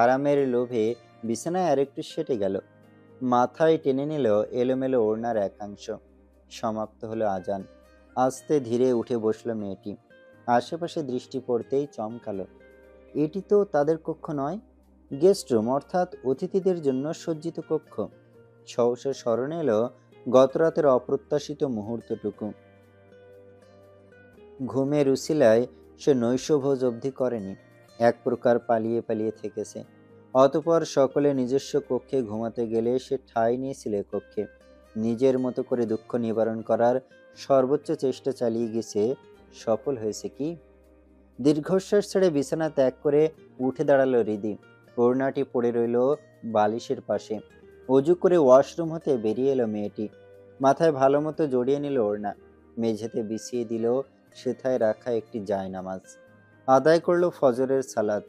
আরামের লোভে বিছানায় আরেকটু সেটে গেল। মাথায় টেনে নিল এলোমেলো ওড়নার একাংশ। সমাপ্ত হলো আজান। আস্তে ধীরে উঠে বসল মেয়েটি। আশেপাশে দৃষ্টি পড়তেই চমকালো। এটি তো তাদের কক্ষ নয়। গেস্ট রুম অর্থাৎ অতিথিদের জন্য সজ্জিত কক্ষ। সহসা স্মরণে এলো গতরাতের অপ্রত্যাশিত মুহূর্তটুকু। ঘুমের উসিলায় সে নৈশভোজ অবধি করেনি। এক প্রকার পালিয়ে পালিয়ে থেকেছে। অতপর সকলে নিজস্ব কক্ষে ঘুমাতে গেলে সে ঠাঁই নিয়েছিল কক্ষে। নিজের মতো করে দুঃখ নিবারণ করার সর্বোচ্চ চেষ্টা চালিয়ে গেছে, সফল হয়েছে কি? দীর্ঘশ্বাস ছেড়ে বিছানা ত্যাগ করে উঠে দাঁড়াল রিদি ওড়নাটি পড়ে রইল বালিশের পাশে। অজু করে ওয়াশরুম হতে বেরিয়ে এলো মেয়েটি। মাথায় ভালো মতো জড়িয়ে নিল ওড়না। মেঝেতে বিছিয়ে দিল, সেথায় রাখা একটি জায়নামাজ। আদায় করল ফজরের সালাদ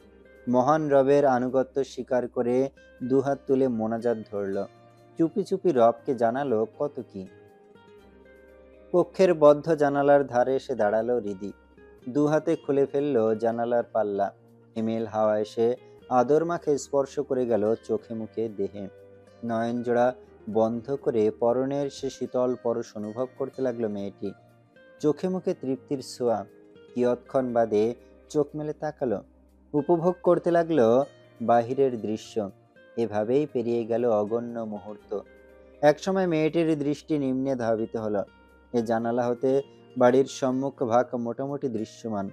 মহান রবের আনুগত্য স্বীকার করে দুহাত তুলে মোনাজাত ধরল। চুপি চুপি রবকে জানালো কত কি। কক্ষের বদ্ধ জানালার ধারে এসে দাঁড়াল রিদি। দু হাতে খুলে ফেলল জানালার পাল্লা। হিমেল হাওয়া এসে আদর মাখে স্পর্শ করে গেল চোখে মুখে দেহে। নয়নজোড়া বন্ধ করে পরনের সে শীতল পরশ অনুভব করতে লাগল মেয়েটি। চোখে মুখে তৃপ্তির ছোঁয়া। কিয়ৎক্ষণ বাদে চোখ মেলে তাকালো, উপভোগ করতে লাগল বাহিরের দৃশ্য। এভাবেই পেরিয়ে গেল অগণ্য মুহূর্ত। একসময় মেয়েটির দৃষ্টি নিম্নে ধাবিত হলো। এ জানালা হতে বাড়ির সম্মুখ ভাগ মোটামুটি দৃশ্যমান।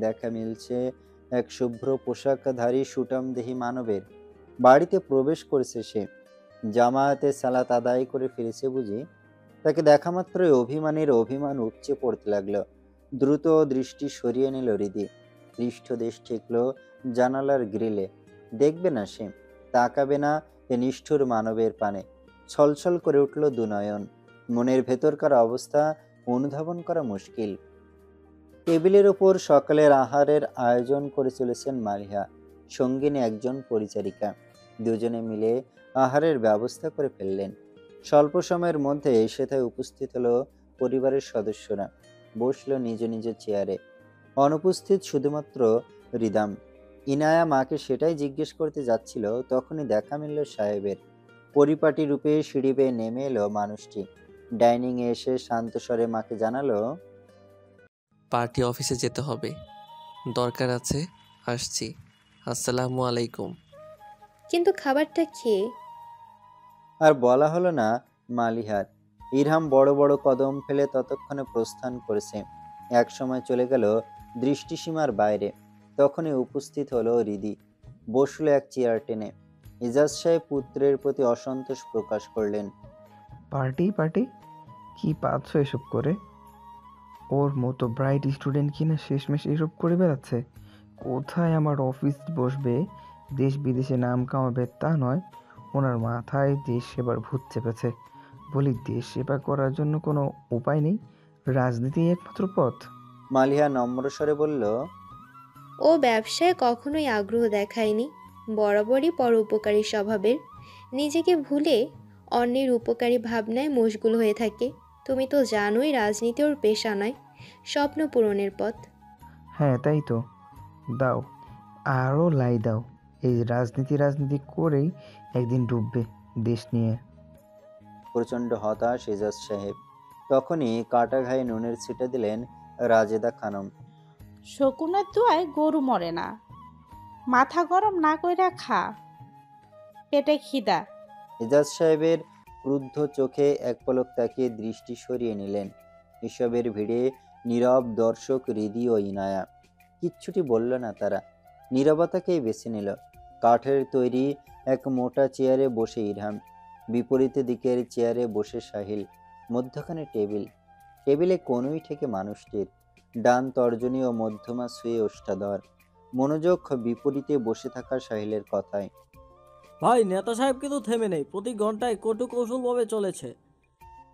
দেখা মিলছে এক শুভ্র পোশাকধারী সুটামদেহী মানবের। বাড়িতে প্রবেশ করেছে সে। জামায়াতে সালাত আদায় করে ফিরেছে বুঝি। তাকে দেখা মাত্রই অভিমানের অভিমান উপচে পড়তে লাগল। দ্রুত দৃষ্টি সরিয়ে নিল হৃদি পৃষ্ঠদেশ ঠেকল জানালার গ্রিলে। দেখবে না সে, তাকাবে না এ নিষ্ঠুর মানবের পানে। ছলছল করে উঠল দুনয়ন মনের ভেতরকার অবস্থা অনুধাবন করা মুশকিল। টেবিলের ওপর সকালের আহারের আয়োজন করে চলেছেন মালিহা, সঙ্গিনী একজন পরিচারিকা। দুজনে মিলে আহারের ব্যবস্থা করে ফেললেন। স্বল্প সময়ের মধ্যে সেথায় উপস্থিত হলো পরিবারের সদস্যরা। বসল নিজ নিজ চেয়ারে। অনুপস্থিত শুধুমাত্র রিদাম। ইনায়া মাকে সেটাই জিজ্ঞেস করতে যাচ্ছিল তখনই দেখা মিলল সাহেবের। পরিপাটি রূপে সিঁড়ি বেয়ে নেমে এলো মানুষটি। ডাইনিংয়ে এসে শান্ত স্বরে মাকে জানালো পার্টি অফিসে যেতে হবে। দরকার আছে আসছি। আসসালামু আলাইকুম। কিন্তু খাবারটা খেয়ে আর বলা হলো না মালিহার। ইরহাম বড় বড় কদম ফেলে ততক্ষণে প্রস্থান করেছে। এক সময় চলে গেল দৃষ্টিসীমার বাইরে। তখনই উপস্থিত হলো রিদি বসল এক চেয়ার টেনে। ইজাজ সাহেব পুত্রের প্রতি অসন্তোষ প্রকাশ করলেন। Party party? কি পাচ্ছ এসব করে? ওর মতো ব্রাইট স্টুডেন্ট কিনা শেষমেশ এসব করে বেড়াচ্ছে? কোথায় আমার অফিস বসবে? দেশ বিদেশে নাম কামাবে তা নয়। ওনার মাথায় দেশ সেবার ভূত চেপেছে। বলি, দেশ সেবা করার জন্য কোনো উপায় নেই? রাজনীতি একমাত্র পথ। মালিহা নম্র স্বরে বলল ও ব্যবসায় কখনোই আগ্রহ দেখায়নি। বরাবরই পরোপকারী স্বভাবের। নিজেকে ভুলে অন্যের উপকারী ভাবনায় মশগুল হয়ে থাকে। তুমি তো জানোই রাজনীতি ওর পেশা নয় স্বপ্ন পূরণের পথ। হ্যাঁ তাই তো। দাও আরও লাই দাও। এই রাজনীতি রাজনীতি করেই একদিন ডুববে দেশ নিয়ে। প্রচণ্ড হতাশ এজাজ সাহেব। তখনই কাটা ঘায়ে নুনের ছিটে দিলেন রাজেদা খানম। শকুনের দুয়ায় গরু মরে না। মাথা গরম না কইরা খা। পেটে খিদা। এজাজ সাহেবের ক্রুদ্ধ চোখে এক পলক তাকিয়ে দৃষ্টি সরিয়ে নিলেন। এসবের ভিড়ে নীরব দর্শক হৃদি ও ইনায়া। কিচ্ছুটি বলল না তারা। নীরবতাকেই বেছে নিল। কাঠের তৈরি এক মোটা চেয়ারে বসে ইরহাম। বিপরীত দিকের চেয়ারে বসে সাহিল। মধ্যখানে টেবিল। টেবিলে কোনোই থেকে মানুষটির ডান তর্জনী ও মধ্যমা শুয়ে ওষ্ঠাধর। মনোযোগ বিপরীতে বসে থাকা সাহিলের কথায় ভাই নেতা সাহেব কিন্তু থেমে নেই। প্রতি ঘন্টায় কটু কৌশলভাবে চলেছে।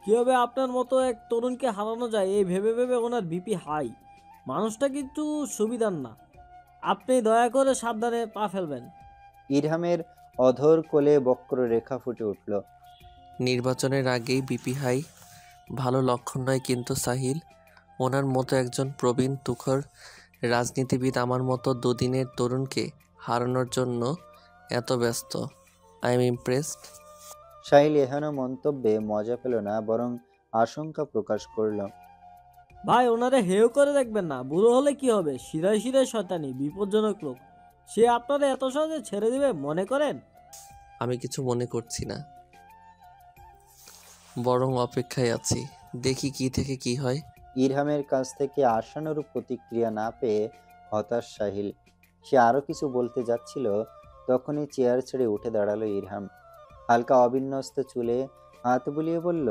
কীভাবে আপনার মতো এক তরুণকে হারানো যায় এই ভেবে ভেবে ওনার বিপি হাই। মানুষটা কিন্তু সুবিধার না। আপনি দয়া করে সাবধানে পা ফেলবেন। ইরহামের অধর কোলে বক্র রেখা ফুটে উঠল। নির্বাচনের আগেই বিপি হাই ভালো লক্ষণ নয় কিন্তু সাহিল। ওনার মতো একজন প্রবীণ তুখর রাজনীতিবিদ আমার মতো দুদিনের তরুণকে হারানোর জন্য এত ব্যস্ত। আই এম ইমপ্রেসড সাহিল এহেন মন্তব্যে মজা পেল না বরং আশঙ্কা প্রকাশ করল। ভাই ওনারে হেও করে দেখবেন না বুড়ো হলে কি হবে? শিরায় শিরায় শয়তানি বিপজ্জনক লোক। সে আপনারা এত সহজে ছেড়ে দিবে মনে করেন? আমি কিছু মনে করছি না। বরং অপেক্ষায় আছি। দেখি কি থেকে কি হয়। ইরহামের কাছ থেকে আশানুরূপ প্রতিক্রিয়া না পেয়ে হতাশ সাহিল। সে আরও কিছু বলতে যাচ্ছিল তখনই চেয়ার ছেড়ে উঠে দাঁড়াল ইরহাম। হালকা অবিন্যস্ত চুলে হাত বুলিয়ে বলল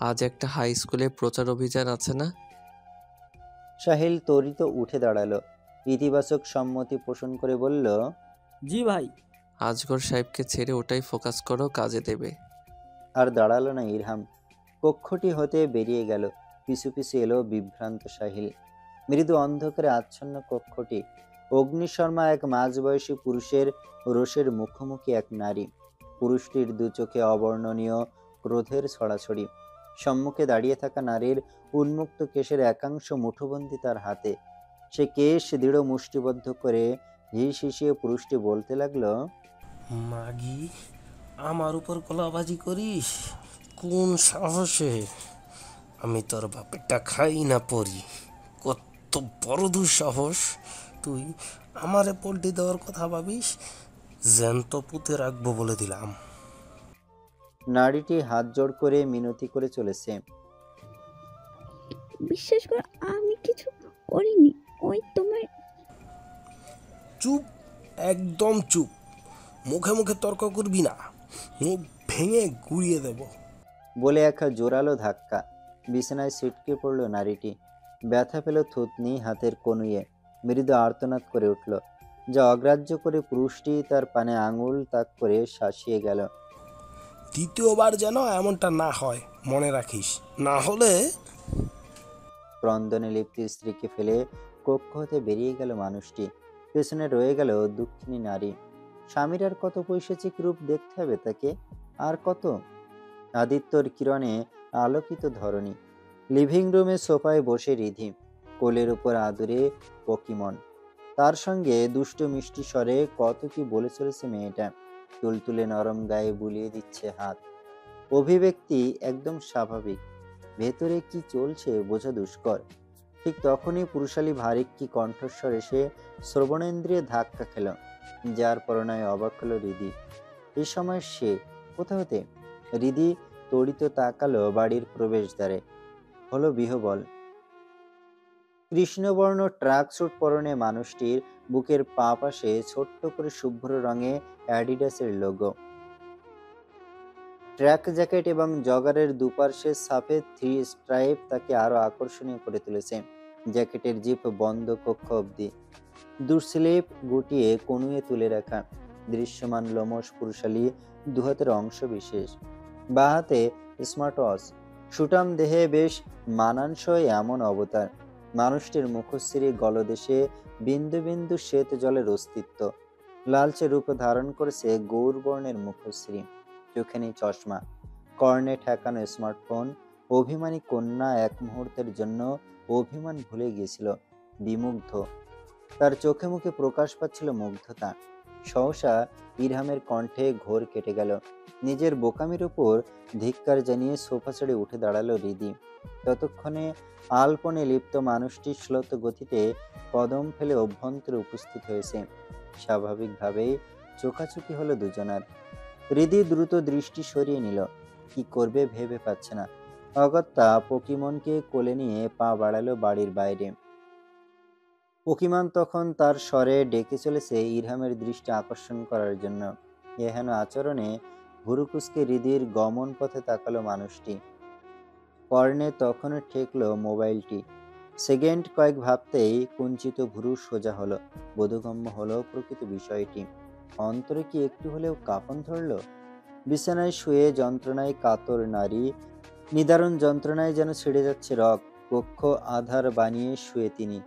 আজ একটা হাই স্কুলে প্রচার অভিযান আছে না? সাহিল তরিত উঠে দাঁড়াল। ইতিবাচক সম্মতি পোষণ করে বলল জি ভাই। আজগর সাহেবকে ছেড়ে ওটাই ফোকাস করো কাজে দেবে। আর দাঁড়াল না ইরহাম। কক্ষটি হতে বেরিয়ে গেল। পিছু পিছু এলো বিভ্রান্ত সাহিল। মৃদু অন্ধকারে আচ্ছন্ন কক্ষটি। অগ্নিশর্মা এক মাঝবয়সী পুরুষের রোষের মুখোমুখি এক নারী। পুরুষটির দু চোখে অবর্ণনীয় ক্রোধের ছড়াছড়ি। সম্মুখে দাঁড়িয়ে থাকা নারীর উন্মুক্ত কেশের একাংশ মুঠোবন্দি তার হাতে। সে কেশ দৃঢ় মুষ্টিবদ্ধ করে হিস হিসিয়ে পুরুষটি বলতে লাগল, মাগি আমার উপর গলাবাজি করিস? কোন সাহসে? আমি তোর বাপেরটা খাই না পড়ি। কত বড় দুঃসাহস। তুই আমারে পোল্ট্রি দেওয়ার কথা ভাবিস? জ্যান্ত পুঁতে রাখব বলে দিলাম। নারীটি হাত জোড় করে মিনতি করে চলেছে। বিশ্বাস করো আমি কিছু করিনি। ওই তোমার চুপ একদম চুপ। মুখে মুখে তর্ক করবি না। মুখ ভেঙে গুড়িয়ে দেব। বলে এক জোরালো ধাক্কা বিছানায় ছিটকে পড়ল নারীটি। ব্যথা পেল থুতনি হাতের কনুয়ে মৃদু আর্তনাদ করে উঠল। যা অগ্রাহ্য করে পুরুষটি তার পানে আঙুল তাক করে শাসিয়ে গেল। দ্বিতীয়বার যেন এমনটা না হয় মনে রাখিস। না হলে ক্রন্দনে লিপ্ত স্ত্রীকে ফেলে কক্ষ হতে বেরিয়ে গেল মানুষটি। পেছনে রয়ে গেল দুঃখিনী নারী। স্বামীর আর কত পৈশাচিক রূপ দেখতে হবে তাকে? আর কত? আদিত্যর কিরণে আলোকিত ধরনী লিভিং রুমে সোফায় বসে রিধি, কোলের উপর আদুরে পকিমন। তার সঙ্গে দুষ্ট মিষ্টি স্বরে কত কি বলে চলেছে মেয়েটা? তুলতুলে নরম গায়ে বুলিয়ে দিচ্ছে হাত। অভিব্যক্তি একদম স্বাভাবিক। ভেতরে কি চলছে বোঝা দুষ্কর। ঠিক তখনই পুরুষালী ভারিক কি কণ্ঠস্বর এসে শ্রবণেন্দ্রিয়ে ধাক্কা খেল। যার পরনায় অবাক হলো রিদি এই সময় সে কোথা হতে? রিদি তড়িত তাকালো বাড়ির প্রবেশদ্বারে। হলো বিহবল। কৃষ্ণবর্ণ ট্রাক স্যুট পরনে মানুষটির বুকের পা পাশে ছোট্ট করে শুভ্র রঙে অ্যাডিডাসের লোগো। ট্র্যাক জ্যাকেট এবং জগারের দুপার্শ্বে সাফেদ থ্রি স্ট্রাইপ তাকে আরও আকর্ষণীয় করে তুলেছে। জ্যাকেটের জিপ বন্ধ কক্ষ অবধি। দুঃস্লিপ গুটিয়ে কনুয়ে তুলে রাখা। দৃশ্যমান লোমস পুরুষালী দুহাতের অংশ বিশেষ। বা হাতে স্মার্ট ওয়াচ। সুটাম দেহে বেশ মানানসই এমন অবতার। মানুষটির মুখশ্রী গলদেশে বিন্দু বিন্দু শ্বেত জলের অস্তিত্ব। লালচে রূপ ধারণ করেছে গৌরবর্ণের মুখশ্রী। চোখে নেই চশমা। কর্ণে ঠেকানো স্মার্টফোন। অভিমানী কন্যা এক মুহূর্তের জন্য অভিমান ভুলে গিয়েছিল বিমুগ্ধ। তার চোখে মুখে প্রকাশ পাচ্ছিল মুগ্ধতা। সহসা ইরহামের কণ্ঠে ঘোর কেটে গেল। নিজের বোকামির উপর ধিক্কার জানিয়ে সোফা ছেড়ে উঠে দাঁড়াল রিদি। ততক্ষণে আলপনে লিপ্ত মানুষটি শ্লথ গতিতে কদম ফেলে অভ্যন্তরে উপস্থিত হয়েছে। স্বাভাবিকভাবেই চোখাচুকি হলো দুজনার। হৃদি দ্রুত দৃষ্টি সরিয়ে নিল। কি করবে ভেবে পাচ্ছে না। অগত্যা পকিমনকে কোলে নিয়ে পা বাড়ালো বাড়ির বাইরে। পকিমন তখন তার স্বরে ডেকে চলেছে ইরহামের দৃষ্টি আকর্ষণ করার জন্য। এহেন আচরণে ভুরুকুসকে হৃদির গমন পথে তাকালো মানুষটি। কর্ণে তখনও ঠেকলো মোবাইলটি। সেকেন্ড কয়েক ভাবতেই কুঞ্চিত ভুরু সোজা হলো। বোধগম্য হলো প্রকৃত বিষয়টি। অন্তরে কি একটু হলেও কাঁপন ধরল? বিছানায় শুয়ে যন্ত্রণায় কাতর নারী নিদারুণ যন্ত্রণায় যেন ছিঁড়ে যাচ্ছে রক কক্ষ আধার বানিয়ে শুয়ে তিনি।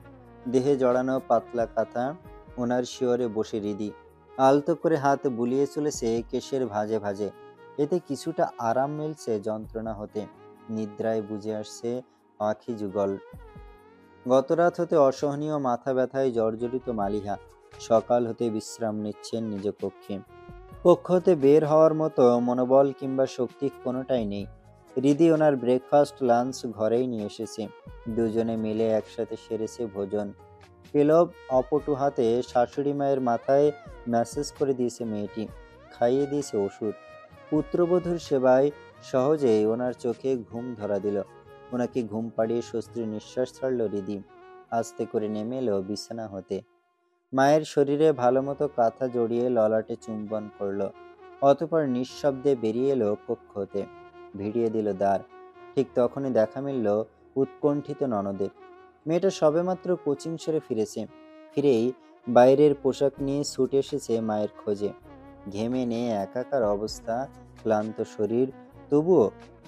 দেহে জড়ানো পাতলা কাঁথা ওনার শিওরে বসে রিদি। আলতো করে হাত বুলিয়ে চলেছে কেশের ভাজে ভাজে। এতে কিছুটা আরাম মিলছে যন্ত্রণা হতে। নিদ্রায় বুঝে আসছে আখি যুগল। গতরাত হতে অসহনীয় মাথা ব্যথায় জর্জরিত মালিহা। সকাল হতে বিশ্রাম নিচ্ছেন নিজ কক্ষে। কক্ষ হতে বের হওয়ার মতো মনোবল কিংবা শক্তি কোনোটাই নেই। রিদি ওনার ব্রেকফাস্ট লাঞ্চ ঘরেই নিয়ে এসেছে। দুজনে মিলে একসাথে সেরেছে ভোজন। পেলব অপটু হাতে শাশুড়ি মায়ের মাথায় ম্যাসেজ করে দিয়েছে মেয়েটি। খাইয়ে দিয়েছে ওষুধ। পুত্রবধূর সেবায় সহজেই ওনার চোখে ঘুম ধরা দিল। ওনাকে ঘুম পাড়িয়ে স্বস্তির নিঃশ্বাস ছাড়ল রিদি। আস্তে করে নেমে এলো বিছানা হতে। মায়ের শরীরে ভালো মতো কাঁথা জড়িয়ে ললাটে চুম্বন করল। অতপর নিঃশব্দে বেরিয়ে এলো কক্ষ হতে। ভিড়িয়ে দিল দ্বার। ঠিক তখনই দেখা মিলল উৎকণ্ঠিত ননদের। মেয়েটা সবেমাত্র কোচিং সেরে ফিরেছে। ফিরেই বাইরের পোশাক নিয়ে ছুটে এসেছে মায়ের খোঁজে। ঘেমে নিয়ে একাকার অবস্থা, ক্লান্ত শরীর। তবুও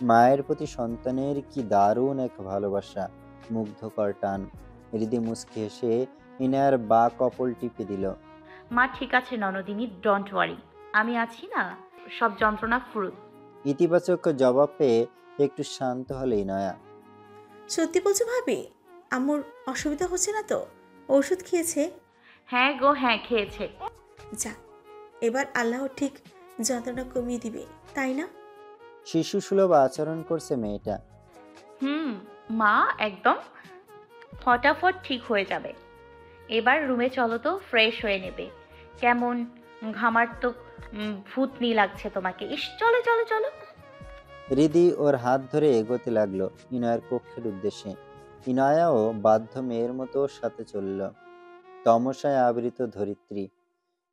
মায়ের প্রতি সন্তানের কি দারুণ এক ভালোবাসা, মুগ্ধকর টান। হৃদি মুচকি হেসে ইনার বা কপল টিপে দিল, মা, ঠিক আছে ননদিনী ডোন্ট ওয়ারি আমি আছি না, সব যন্ত্রণা ফুরুত। ইতিবাচক জবাব পেয়ে একটু শান্ত হলেই নয়া। সত্যি বলছো ভাবি? আম্মুর অসুবিধা হচ্ছে না তো? ওষুধ খেয়েছে? হ্যাঁ গো হ্যাঁ খেয়েছে। যা এবার আল্লাহ ঠিক যন্ত্রণা কমিয়ে দিবে তাই না? শিশু সুলভ আচরণ করছে মেয়েটা। হুম মা একদম। ফটাফট ঠিক হয়ে যাবে। এবার রুমে চলো তো ফ্রেশ হয়ে নেবে। কেমন ঘামার উম, ভূতনি লাগছে তোমাকে। ইস, চলো চলো চলো। রিদি ওর হাত ধরে এগোতে লাগল ইনয়ের কক্ষের উদ্দেশ্যে। ইনয়াও বাধ্য মেয়ের মতো ওর সাথে চলল। তমসায় আবৃত ধরিত্রী।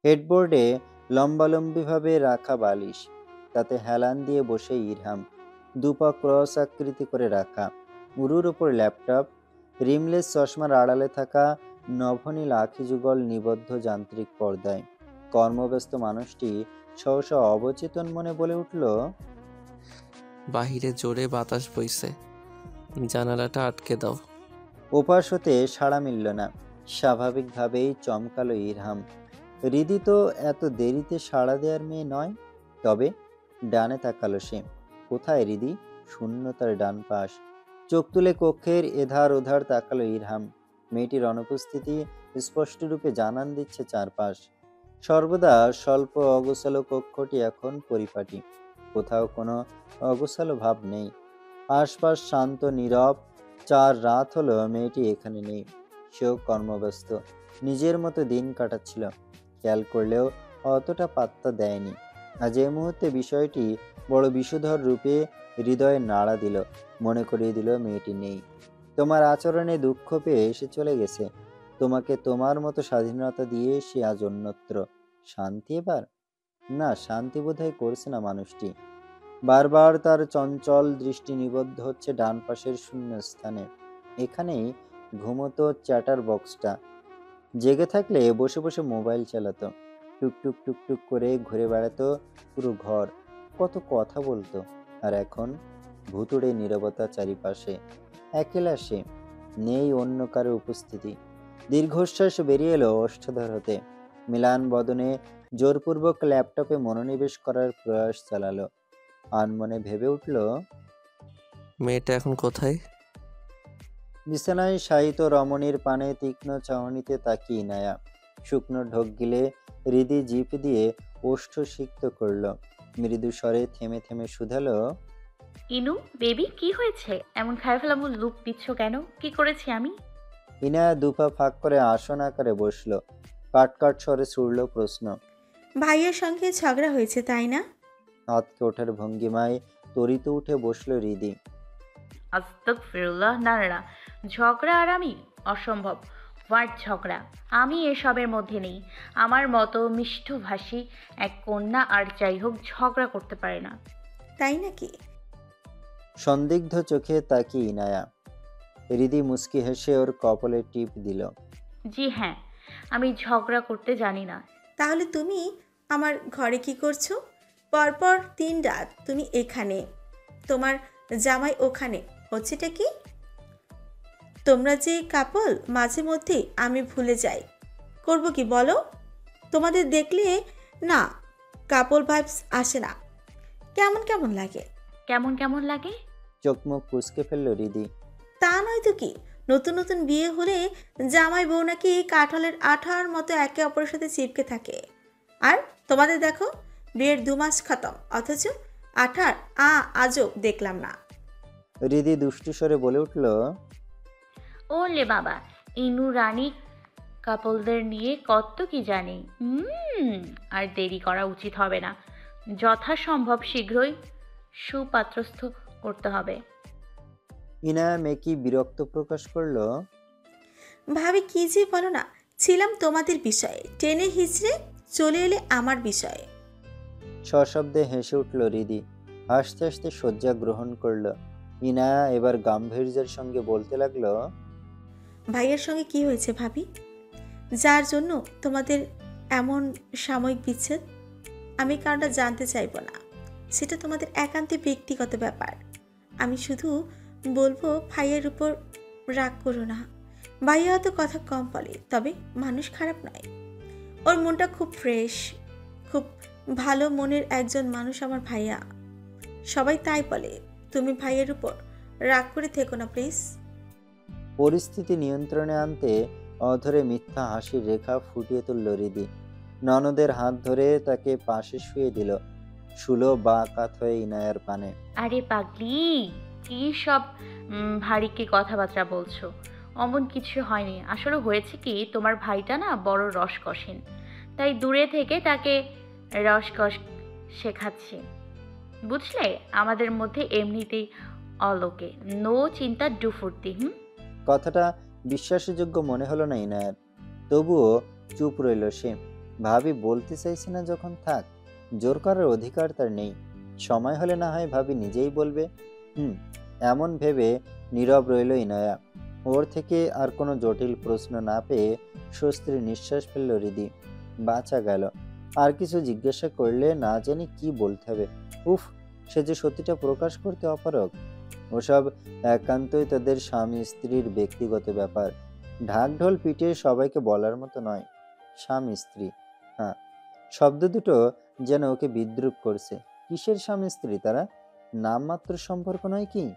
হেডবোর্ডে লম্বালম্বিভাবে রাখা বালিশ। তাতে হেলান দিয়ে বসে ইরহাম। দুপা ক্রস আকৃতি করে রাখা। উরুর ওপর ল্যাপটপ। রিমলেস চশমার আড়ালে থাকা নভনীল আখি যুগল নিবদ্ধ যান্ত্রিক পর্দায়। কর্মব্যস্ত মানুষটি সহসা অবচেতন মনে বলে উঠল বাহিরে জোরে বাতাস বইছে। জানালাটা আটকে দাও। ওপাশ হতে সাড়া মিলল না। স্বাভাবিকভাবেই চমকালো ইরহাম। রিদি তো এত দেরিতে সাড়া দেওয়ার মেয়ে নয় তবে ডানে তাকালো সে। কোথায় রিদি? শূন্যতার ডান পাশ। চোখ তুলে কক্ষের এধার ওধার তাকালো ইরহাম। মেয়েটির অনুপস্থিতি স্পষ্টরূপে জানান দিচ্ছে চারপাশ। সর্বদা স্বল্প অগোছালো কক্ষটি এখন পরিপাটি। কোথাও কোনো অগোছালো ভাব নেই। আশপাশ শান্ত, নীরব। চার রাত হলো মেয়েটি এখানে নেই। সেও কর্মব্যস্ত। নিজের মতো দিন কাটাচ্ছিল। খেয়াল করলেও অতটা পাত্তা দেয়নি। আজ এই মুহূর্তে বিষয়টি বড় বিষধর রূপে হৃদয়ে নাড়া দিল। মনে করিয়ে দিল মেয়েটি নেই। তোমার আচরণে দুঃখ পেয়ে এসে চলে গেছে। তোমাকে তোমার মতো স্বাধীনতা দিয়ে সে আজ অন্যত্র। শান্তি এবার? না, শান্তি বোধহয় করছে না মানুষটি। বারবার তার চঞ্চল দৃষ্টি নিবদ্ধ হচ্ছে ডান পাশের শূন্য স্থানে এখানেই ঘুমতো চ্যাটার বক্সটা। জেগে থাকলে বসে বসে মোবাইল চালাতো। টুকটুক টুকটুক করে ঘুরে বেড়াতো পুরো ঘর। কত কথা বলতো। আর এখন ভুতুড়ে নীরবতা চারিপাশে। একেলা সে নেই অন্য কারও উপস্থিতি। দীর্ঘশ্বাস বেরিয়ে এলো ওষ্ঠধর হতে। মিলান বদনে জোরপূর্বক ল্যাপটপে মনোনিবেশ করার প্রয়াস চালালো। আনমনে ভেবে উঠল মেয়েটা এখন কোথায়? বিছানায় শায়িত রমণীর পানে তীক্ষ্ণ চাহনিতে তাকিয়ে নায়া। শুকনো ঢোক গিলে হৃদি জিপ দিয়ে ওষ্ঠ সিক্ত করল। মৃদু স্বরে থেমে থেমে শুধালো ইনু বেবি কি হয়েছে? এমন খায় ফেলামু লুক দিচ্ছ কেন? কি করেছি আমি? ইনায়া দুপা ফাঁক করে আসন আকারে বসল। কাট কাট স্বরে ছুড়ল প্রশ্ন। ভাইয়ের সঙ্গে ঝগড়া হয়েছে তাই না? হাতকে ওঠার ভঙ্গিমায় তরিত উঠে বসল হৃদি আস্তক ফিরুল্লাহ না না না ঝগড়া আর আমি অসম্ভব। হোয়াট ঝগড়া? আমি এসবের মধ্যে নেই। আমার মতো মিষ্টভাষী এক কন্যা আর যাই হোক ঝগড়া করতে পারে না। তাই নাকি? সন্দিগ্ধ চোখে তাকিয়ে ইনায়া। হৃদি মুস্কি হেসে ওর কপলে টিপ দিল। জি হ্যাঁ আমি ঝগড়া করতে জানি না। তাহলে তুমি আমার ঘরে কি করছ? পরপর তিন রাত তুমি এখানে। তোমার জামাই ওখানে হচ্ছেটা কি? তোমরা যে কাপল মাঝে মধ্যে আমি ভুলে যাই। করব কি বলো? তোমাদের দেখলে না কাপল ভাইবস আসে না। কেমন কেমন লাগে? কেমন কেমন লাগে? চোখ মুখ কুচকে ফেলল হৃদি তা নয় তো কি? নতুন নতুন বিয়ে হলে জামাই বউ নাকি কাঁঠালের আঠার মতো একে অপরের সাথে চিপকে থাকে। আর তোমাদের দেখো বিয়ের দু মাস খতম অথচ আঠার আ আজও দেখলাম না। রিদি দুষ্টু স্বরে বলে উঠল ওলে বাবা ইনু রানী কাপলদের নিয়ে কত কি জানি। হুম আর দেরি করা উচিত হবে না। যথাসম্ভব শীঘ্রই সুপাত্রস্থ করতে হবে। ইনায়া মেকি বিরক্ত প্রকাশ করল ভাবি কি যে বলো না ছিলাম তোমাদের বিষয়ে। টেনে হিচড়ে চলে এলে আমার বিষয়ে। সশব্দে হেসে উঠল রিদি। হাসতে হাসতে শয্যা গ্রহণ করল। ইনা এবার গাম্ভীর্যের সঙ্গে বলতে লাগল ভাইয়ের সঙ্গে কি হয়েছে ভাবি? যার জন্য তোমাদের এমন সাময়িক বিচ্ছেদ? আমি কারণটা জানতে চাইব না। সেটা তোমাদের একান্তে ব্যক্তিগত ব্যাপার। আমি শুধু বলব ভাইয়ের উপর রাগ করো না। ভাইয়া হয়তো কথা কম বলে তবে মানুষ খারাপ নয়। ওর মনটা খুব ফ্রেশ খুব ভালো মনের একজন মানুষ আমার ভাইয়া। সবাই তাই বলে তুমি ভাইয়ের উপর রাগ করে থেকো না প্লিজ পরিস্থিতি নিয়ন্ত্রণে আনতে অধরে মিথ্যা হাসির রেখা ফুটিয়ে তুলল রিদি। ননদের হাত ধরে তাকে পাশে শুয়ে দিল। শুলো বা কাত হয়ে ইনায়ার পানে। আরে পাগলি! কি সব ভারীকে কথাবার্তা বলছো? অমন কিছু হয়নি। আসলে হয়েছে কি, তোমার ভাইটা না বড় রসকসীন। তাই দূরে থেকে তাকে রসকস শেখাচ্ছি। বুঝলে? আমাদের মধ্যে এমনিতেই অলোকে। নো চিন্তা, ডু ফুর্তি, হুম? কথাটা বিশ্বাসযোগ্য মনে হলো না ইনায়ার। তবুও চুপ রইল সে। ভাবি বলতে চাইছে না যখন থাক। জোর করার অধিকার তার নেই। সময় হলে না হয় ভাবি নিজেই বলবে। হুম, এমন ভেবে নীরব রইল ইনয়া। ওর থেকে আর কোনো জটিল প্রশ্ন না পেয়ে স্বস্তির নিঃশ্বাস ফেলল রিদি। বাঁচা গেল। আর কিছু জিজ্ঞাসা করলে না জানি কি বলতে হবে। উফ, সে যে সত্যিটা প্রকাশ করতে অপারগ। ওসব একান্তই তাদের স্বামী স্ত্রীর ব্যক্তিগত ব্যাপার। ঢাক ঢোল পিটিয়ে সবাইকে বলার মতো নয়। স্বামী স্ত্রী হ্যাঁ। শব্দ দুটো যেন ওকে বিদ্রুপ করছে। কিসের স্বামী স্ত্রী তারা? নামমাত্র সম্পর্ক নয় কি?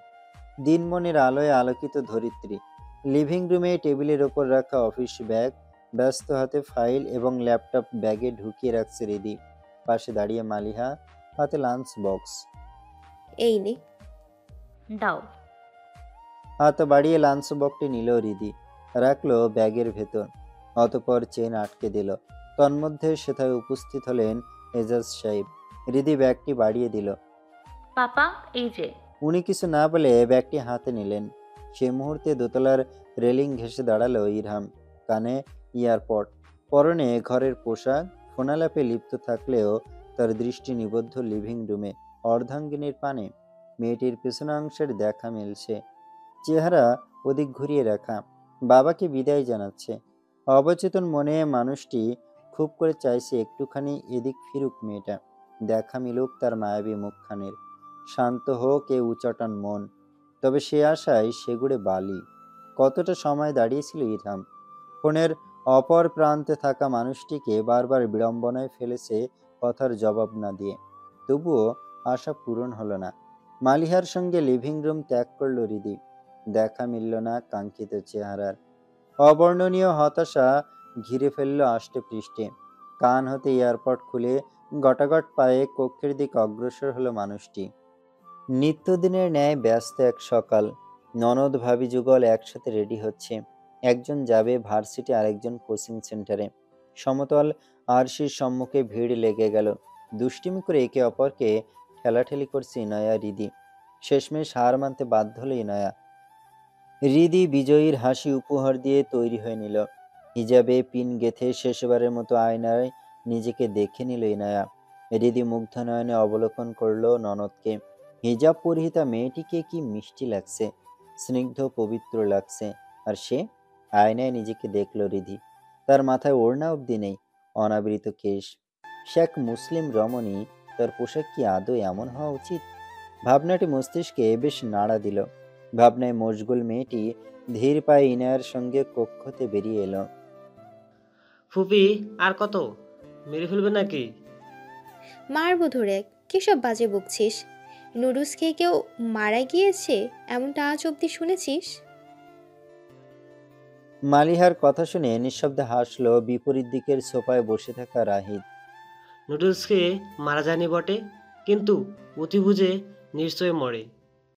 দিনমণির আলোয় আলোকিত ধরিত্রী। লিভিং রুমে টেবিলের ওপর রাখা অফিস ব্যাগ ব্যস্ত হাতে ফাইল এবং ল্যাপটপ ব্যাগে ঢুকিয়ে রাখছে রিদি পাশে দাঁড়িয়ে মালিহা হাতে লাঞ্চ বক্স এই নে। দাও। হাত বাড়িয়ে লাঞ্চ বক্সটি নিল রিদি। রাখল ব্যাগের ভেতর। অতপর চেন আটকে দিল। তন্মধ্যে সেথায় উপস্থিত হলেন এজাজ সাহেব। রিদি ব্যাগটি বাড়িয়ে দিল। পাপা, এই যে। উনি কিছু না বলে ব্যাগটি হাতে নিলেন। সে মুহূর্তে দোতলার রেলিং ঘেঁষে দাঁড়াল ইরহাম, কানে ইয়ারপড। পরনে ঘরের পোশাক, ফোনালাপে লিপ্ত থাকলেও তার দৃষ্টি নিবদ্ধ লিভিং রুমে, অর্ধাঙ্গিনীর পানে। মেয়েটির পেছনাংশের দেখা মিলছে। চেহারা ওদিক ঘুরিয়ে রাখা। বাবাকে বিদায় জানাচ্ছে। অবচেতন মনে মানুষটি খুব করে চাইছে একটুখানি এদিক ফিরুক মেয়েটা। দেখা মিলুক তার মায়াবী মুখখানের। শান্ত হোক এ উচাটন মন। তবে সে আশায় সেগুড়ে বালি। কতটা সময় দাঁড়িয়েছিল ইরহাম? ফোনের অপর প্রান্তে থাকা মানুষটিকে বারবার বিড়ম্বনায় ফেলেছে কথার জবাব না দিয়ে। তবুও আশা পূরণ হলো না। মালিহার সঙ্গে লিভিং রুম ত্যাগ করল রিদি। দেখা মিলল না কাঙ্ক্ষিত চেহারার। অবর্ণনীয় হতাশা ঘিরে ফেলল আষ্টে পৃষ্ঠে। কান হতে এয়ারপোর্ট খুলে গটাগট পায়ে কক্ষের দিকে অগ্রসর হলো মানুষটি। নিত্যদিনের ন্যায় ব্যস্ত এক সকাল, ননদ ভাবি যুগল একসাথে রেডি হচ্ছে। একজন যাবে ভার্সিটি আরেকজন কোচিং সেন্টারে সমতল আরশির সম্মুখে ভিড় লেগে গেল। দুষ্টিমি করে একে অপরকে ঠেলাঠেলি করছে ইনয়া, রিদি। শেষমেশ হার মানতে বাধ্য হলো ইনয়া। রিদি বিজয়ীর হাসি উপহার দিয়ে তৈরি হয়ে নিল। হিজাবে পিন গেথে শেষবারের মতো আয়নায় নিজেকে দেখে নিল ইনায়া। রিদি মুগ্ধ নয়নে অবলোকন করল ননদকে। হিজাব পরিহিতা মেয়েটিকে কি মিষ্টি লাগছে স্নিগ্ধ পবিত্র লাগছে আর সে আয়নায় নিজেকে দেখল রিধি। তার মাথায় ওড়না অবধি নেই অনাবৃত কেশ। সে এক মুসলিম রমণী তার পোশাক কি আদৌ এমন হওয়া উচিত? ভাবনাটি মস্তিষ্কে বেশ নাড়া দিল। ভাবনায় মশগুল মেয়েটি ধীর পায়ে ইনায়ার সঙ্গে কক্ষতে বেরিয়ে এলো। ফুপি আর কত? মেরে ফেলবে নাকি? মারবো ধরে কিসব বাজে বকছিস? নুডলস খেয়ে কেউ মারা গিয়েছে? এমনটা আজ অবধি শুনেছিস? মালিহার কথা শুনে নিঃশব্দে হাসলো বিপরীত দিকের সোফায় বসে থাকা রাহিদ। নুডলসকে মারা যায়নি বটে কিন্তু অতি বুঝে নিশ্চয় মরে।